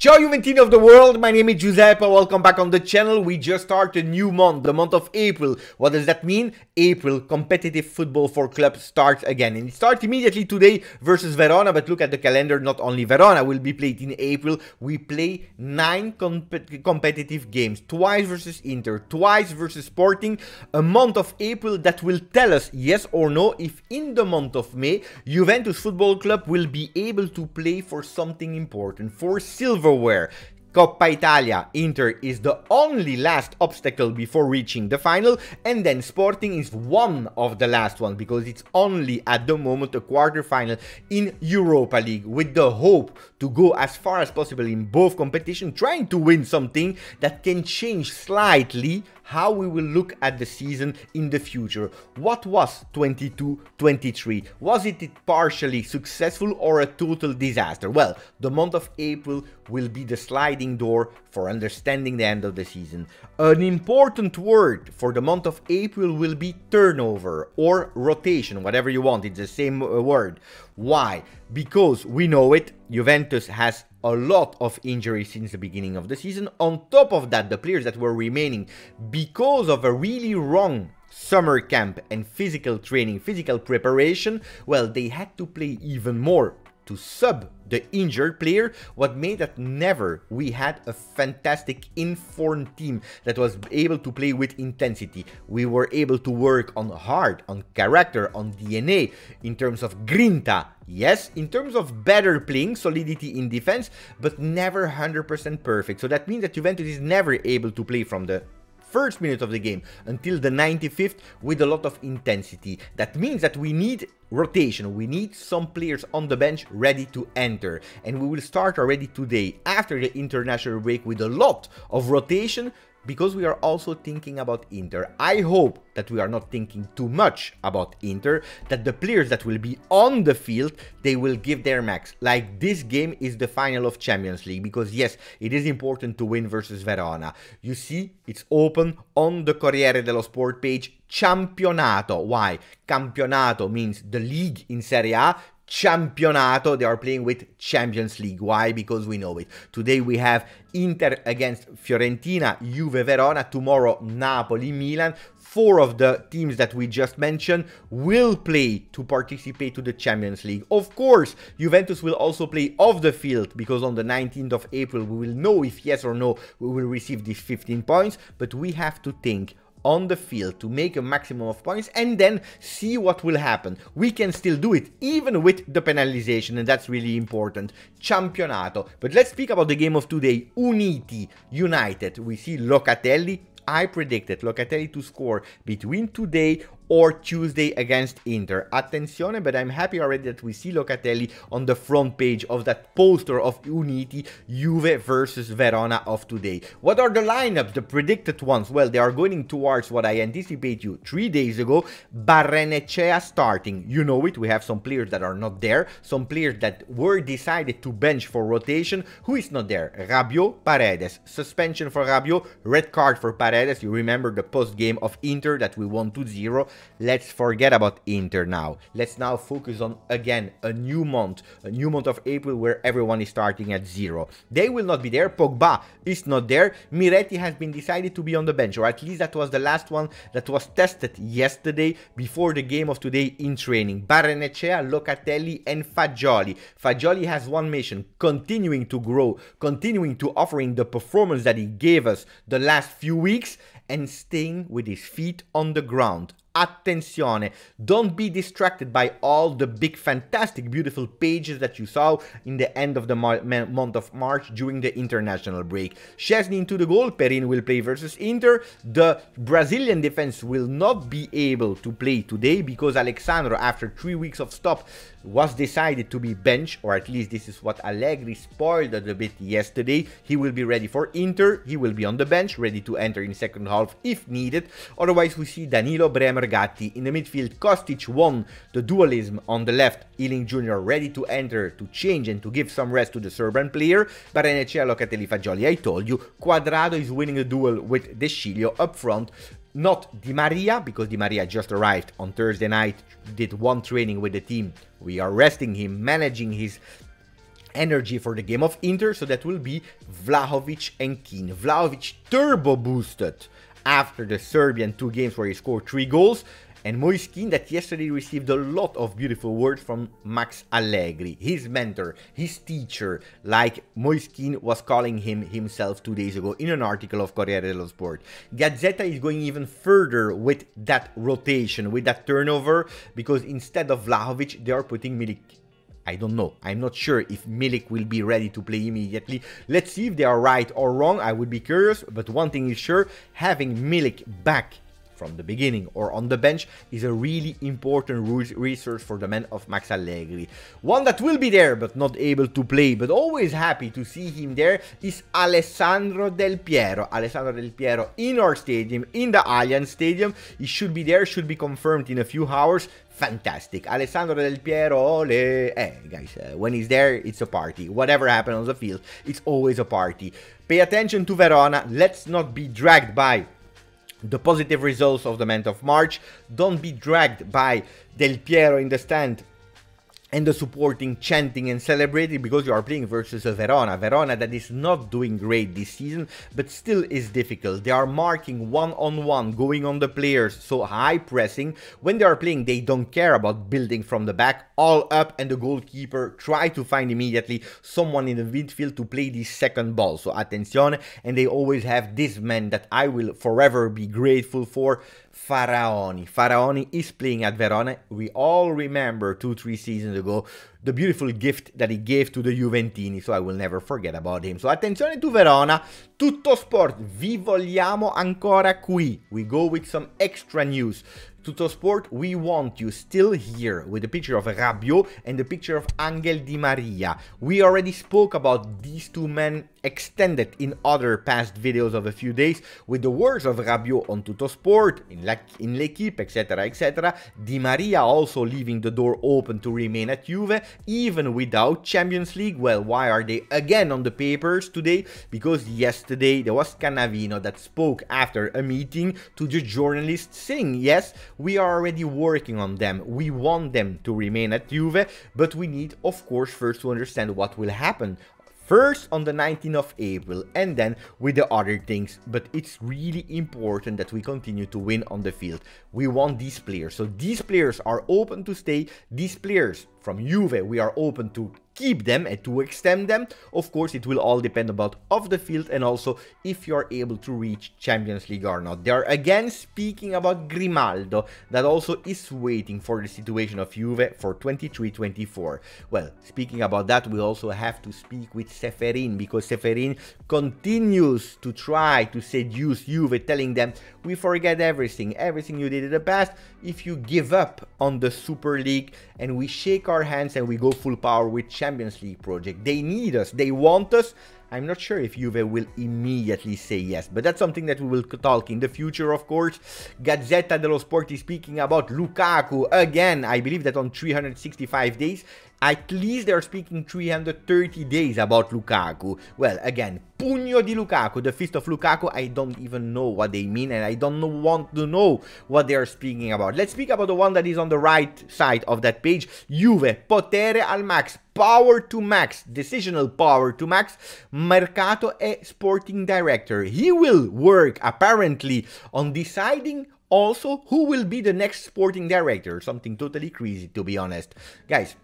Ciao Juventini of the world, my name is Giuseppe, welcome back on the channel. We just started a new month, the month of April. What does that mean? April, competitive football for clubs starts again. And it starts immediately today versus Verona, but look at the calendar, not only Verona will be played in April. We play nine comp competitive games, twice versus Inter, twice versus Sporting. A month of April that will tell us, yes or no, if in the month of May, Juventus Football Club will be able to play for something important, for silver silverware. Coppa Italia, Inter is the only last obstacle before reaching the final, and then Sporting is one of the last ones because it's only at the moment a quarterfinal in Europa League with the hope to go as far as possible in both competitions, trying to win something that can change slightly how we will look at the season in the future. What was 22-23? Was it partially successful or a total disaster? Well, the month of April will be the sliding door for understanding the end of the season. An important word for the month of April will be turnover or rotation, whatever you want, it's the same uh, word. Why? Because we know it, Juventus has a lot of injuries since the beginning of the season. On top of that, the players that were remaining because of a really wrong summer camp and physical training, physical preparation, well, they had to play even more to sub the injured player, what made that never we had a fantastic informed team that was able to play with intensity. We were able to work on heart, on character, on DNA, in terms of grinta, yes, in terms of better playing, solidity in defense, but never 100% perfect. So that means that Juventus is never able to play from the first minute of the game until the 95th with a lot of intensity. That means that we need rotation. We need some players on the bench ready to enter. And we will start already today after the international break with a lot of rotation because we are also thinking about Inter. I hope that we are not thinking too much about Inter, that the players that will be on the field, they will give their max. Like this game is the final of Champions League because yes, it is important to win versus Verona. You see, it's open on the Corriere dello Sport page, Campionato. Why? Campionato means the league in Serie A, Championato, They are playing with Champions League. Why? Because we know it. Today we have Inter against Fiorentina, Juve Verona, tomorrow Napoli, Milan. Four of the teams that we just mentioned will play to participate to the Champions League. Of course, Juventus will also play off the field because on the 19th of April we will know if yes or no we will receive these 15 points, but we have to think on the field to make a maximum of points and then see what will happen. We can still do it even with the penalization and that's really important. Championato. But let's speak about the game of today. Uniti United. We see Locatelli. I predicted Locatelli to score between today or Tuesday against Inter. Attenzione, but I'm happy already that we see Locatelli on the front page of that poster of Uniti, Juve versus Verona of today. What are the lineups, the predicted ones? Well, they are going towards what I anticipate you three days ago. Barrenechea starting. You know it, we have some players that are not there, some players that were decided to bench for rotation. Who is not there? Rabiot, Paredes. Suspension for Rabiot, red card for Paredes. You remember the post game of Inter that we won 2-0. Let's forget about Inter now. Let's now focus on, again, a new month. A new month of April where everyone is starting at zero. They will not be there. Pogba is not there. Miretti has been decided to be on the bench, or at least that was the last one that was tested yesterday before the game of today in training. Barrenechea, Locatelli, and Fagioli. Fagioli has one mission, continuing to grow, continuing to offering the performance that he gave us the last few weeks, and staying with his feet on the ground. Attenzione, don't be distracted by all the big, fantastic, beautiful pages that you saw in the end of the month of March during the international break. Szczesny into the goal, Perin will play versus Inter. The Brazilian defense will not be able to play today because Alex Sandro, after three weeks of stop, was decided to be bench, or at least this is what Allegri spoiled a bit yesterday. He will be ready for Inter, he will be on the bench, ready to enter in second half if needed. Otherwise, we see Danilo, Bremer, Gatti. In the midfield, Kostic won the dualism on the left. Iling Jr. ready to enter, to change and to give some rest to the Serbian player. But Barrenechea, Locatelli, Fagioli. I told you, Cuadrado is winning the duel with De Sciglio up front. Not Di Maria, because Di Maria just arrived on Thursday night, did one training with the team. We are resting him, managing his energy for the game of Inter, so that will be Vlahovic and Kean. Vlahovic turbo boosted after the Serbian two games where he scored three goals, and Moise Kean that yesterday received a lot of beautiful words from Max Allegri, his mentor, his teacher, like Moise Kean was calling him himself two days ago in an article of Corriere dello Sport. Gazzetta is going even further with that rotation, with that turnover, because instead of Vlahovic, they are putting Milik I don't know. I'm not sure if Milik will be ready to play immediately. Let's see if they are right or wrong. I would be curious. But one thing is sure, having Milik back from the beginning or on the bench is a really important resource for the men of Max Allegri. One that will be there but not able to play but always happy to see him there is Alessandro Del Piero. Alessandro Del Piero in our stadium, in the Allianz Stadium. He should be there, should be confirmed in a few hours fantastic. Alessandro Del Piero, ole. Eh, guys, uh, when he's there, it's a party. Whatever happens on the field, it's always a party. Pay attention to Verona. Let's not be dragged by the positive results of the month of March. Don't be dragged by Del Piero in the stand and the supporting chanting and celebrating because you are playing versus a Verona. Verona that is not doing great this season, but still is difficult. They are marking one-on-one, -on -one, going on the players, so high pressing. When they are playing, they don't care about building from the back, all up, and the goalkeeper try to find immediately someone in the midfield to play the second ball. So attenzione, and they always have this man that I will forever be grateful for, Faraoni. Faraoni is playing at Verona. We all remember two, three seasons ago the beautiful gift that he gave to the Juventini, so I will never forget about him. So attenzione to Verona, tutto sport, vi vogliamo ancora qui. We go with some extra news. Tuttosport, we want you still here with the picture of Rabiot and the picture of Angel Di Maria. We already spoke about these two men extended in other past videos of a few days with the words of Rabiot on Tuttosport, in, in L'Equipe, etc, etc. Di Maria also leaving the door open to remain at Juve, even without Champions League. Well, why are they again on the papers today? Because yesterday there was Scanavino that spoke after a meeting to the journalists saying, yes, we are already working on them. We want them to remain at Juve, but we need, of course, first to understand what will happen First on the 19th of April and then with the other things. But it's really important that we continue to win on the field. We want these players. So these players are open to stay. These players from Juve, we are open to keep them and to extend them. Of course, it will all depend about off the field and also if you're able to reach Champions League or not. They are again speaking about Grimaldo that also is waiting for the situation of Juve for 23-24. Well, speaking about that, we also have to speak with Ceferin because Ceferin continues to try to seduce Juve, telling them, we forget everything, everything you did in the past. If you give up on the Super League and we shake our hands and we go full power with Champions Champions League project. They need us, they want us. I'm not sure if Juve will immediately say yes, but that's something that we will talk in the future, of course. Gazzetta dello Sport is speaking about Lukaku again. I believe that on 365 days, at least they're speaking 330 days about Lukaku. Well, again, Pugno di Lukaku, the fist of Lukaku, I don't even know what they mean and I don't want to know what they are speaking about. Let's speak about the one that is on the right side of that page. Juve, potere al max, power to max, decisional power to max, Mercato e sporting director. He will work apparently on deciding also who will be the next sporting director. Something totally crazy to be honest. Guys,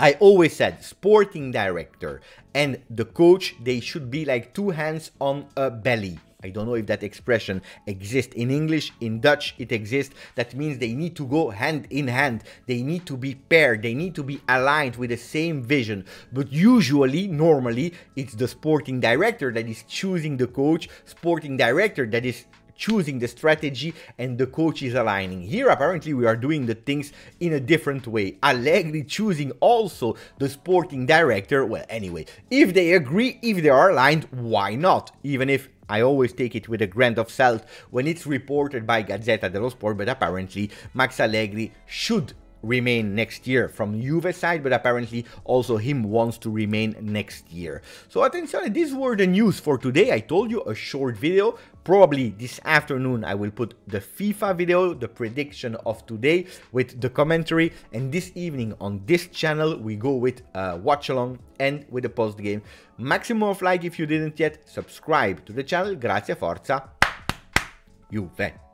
I always said sporting director and the coach, they should be like two hands on a belly. I don't know if that expression exists in English, in Dutch it exists. That means they need to go hand in hand. They need to be paired. They need to be aligned with the same vision. But usually, normally, it's the sporting director that is choosing the coach, sporting director that is choosing the strategy and the coach is aligning. Here apparently we are doing the things in a different way. Allegri choosing also the sporting director. Well, anyway, if they agree, if they are aligned, why not? Even if I always take it with a grain of salt when it's reported by Gazzetta dello Sport, but apparently Max Allegri should remain next year from Juve side, but apparently also him wants to remain next year. So attention, these were the news for today. I told you a short video. Probably this afternoon I will put the FIFA video, the prediction of today with the commentary. And this evening on this channel we go with a watch along and with the post game. Maximum of like if you didn't yet. Subscribe to the channel. Grazie, forza. Juve.